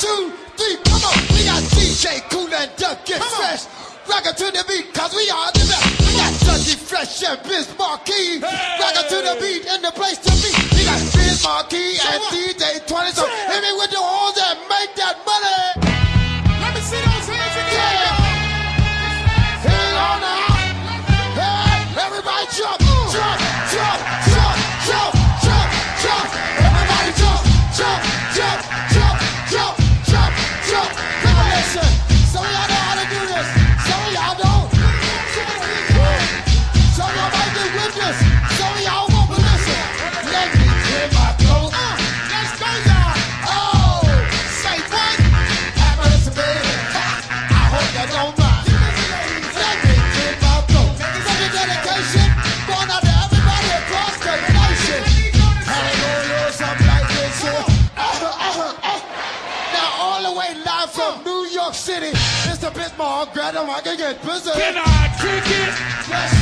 two, three, come on. We got DJ Cool and Duck Get Fresh. Rockin' to the beat, cause we are the best. We got Dusty Fresh and Biz Marquee. Rockin' to the beat and the place to be. We got Biz Marquee and DJ 20. So hit me with the horns and make that money. Let me see those hands again. Yeah. Hit on now. Hey, everybody jump, jump, jump, jump, jump, jump, jump. Everybody jump, jump, jump, The way live from New York City, Mr. Bismarck, grab him, I can get busy. Can I kick it? Let's